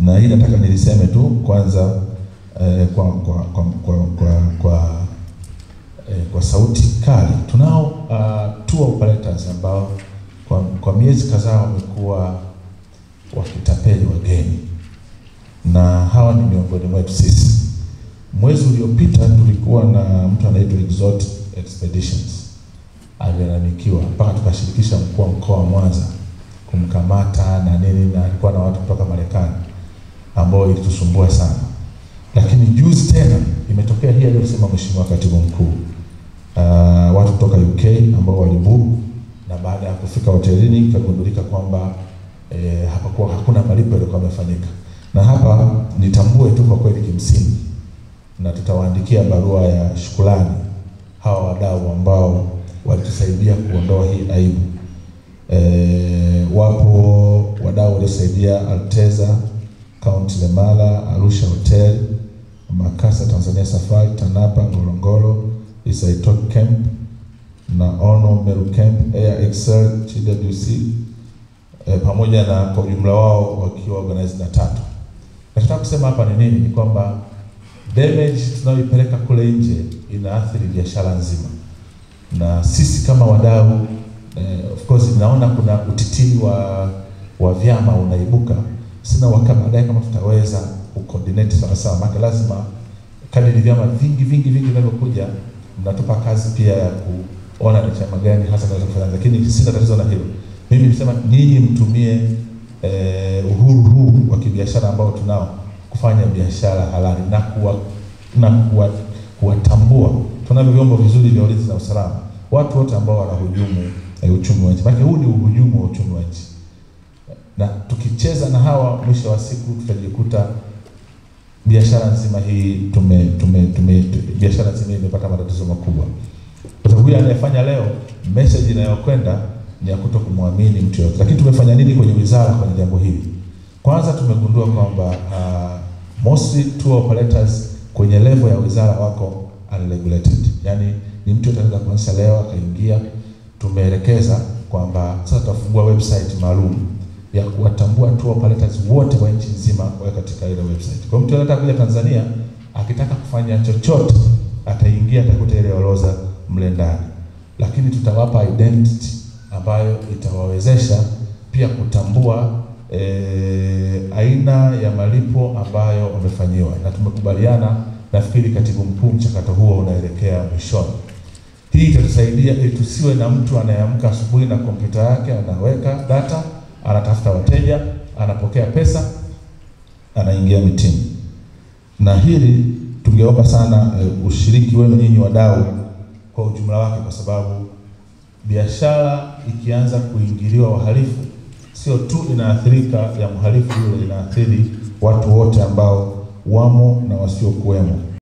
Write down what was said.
na hii nataka niliseme tu kwanza eh, kwa, kwa, kwa, kwa, kwa, kwa, eh, kwa sauti kali. Tunao uh, tour operators ambao kwa, kwa miezi kadhaa wamekuwa wakitapeli wageni na hawa ni miongoni mwetu sisi. Mwezi uliopita tulikuwa na mtu anaitwa Exot Expeditions alilalamikiwa mpaka tukashirikisha mkuu wa mkoa wa Mwanza kumkamata na nini, na alikuwa na watu kutoka Marekani ambao ilitusumbua sana, lakini juzi tena imetokea hii aliyosema mheshimiwa katibu mkuu. Uh, watu kutoka UK ambao walibuku na baada ya kufika hotelini ikagundulika kwamba eh, hapakuwa hakuna malipo yalikuwa yamefanyika, na hapa nitambue tu kwa kweli kimsingi, na tutawaandikia barua ya shukrani hawa wadau ambao walitusaidia kuondoa hii aibu. E, wapo wadau waliosaidia Alteza County Lemala, Arusha Hotel, Makasa Tanzania Safari, Tanapa Ngorongoro, Isaitoki Camp na Ono Meru Camp, Air Excel, TWC e, pamoja na kwa ujumla wao wakiwa organized na tatu. Nataka kusema hapa ni nini? Ni kwamba damage tunayoipeleka kule nje inaathiri biashara nzima, na sisi kama wadau eh, of course naona kuna utitiri wa wa vyama unaibuka. Sina uhakika baadaye kama tutaweza kucoordinate sawa sawa, maana lazima kadri vyama vingi vingi vingi vinavyokuja, mnatupa kazi pia ya kuona ni chama gani hasa naweza kufanya, lakini sina tatizo na hilo. Mimi nisema nyinyi mtumie eh, uhuru huu wa kibiashara ambao tunao kufanya biashara halali na kuwa na kuwa kuwatambua. Tunavyo vyombo vizuri vya ulinzi na usalama, watu wote ambao wanahujumu eh, uchumi wa nchi, maana huu ni uhujumu wa uchumi wa nchi, na tukicheza na hawa, mwisho wa siku tutajikuta biashara nzima hii tume, tume, tume, biashara nzima hii imepata matatizo makubwa. Kwa sababu huyu anayefanya leo, message inayokwenda ni ya kuto kumwamini mtu yote. Lakini tumefanya nini kwenye wizara kwenye jambo hili? Kwanza tumegundua kwamba uh, mostly tour operators kwenye level ya wizara wako unregulated, yani ni mtu anaweza kuanzisha leo akaingia. Tumeelekeza kwamba sasa tutafungua website maalum ya kuwatambua tour operators wote wa nchi nzima kwa katika ile website. Kwa mtu anataka kuja Tanzania akitaka kufanya chochote ataingia, atakuta ile orodha mle ndani, lakini tutawapa identity ambayo itawawezesha pia kutambua e, aina ya malipo ambayo wamefanyiwa, na tumekubaliana, nafikiri katibu mkuu, mchakato huo unaelekea mwishoni. Hii itatusaidia ili tusiwe na mtu anayeamka asubuhi na kompyuta yake anaweka data, anatafuta wateja, anapokea pesa, anaingia mitini. Na hili tungeomba sana e, ushiriki wenu nyinyi wadau kwa ujumla wake, kwa sababu biashara ikianza kuingiliwa wahalifu sio tu inaathirika ya mhalifu yule, inaathiri watu wote ambao wamo na wasiokuwemo.